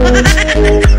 Oh,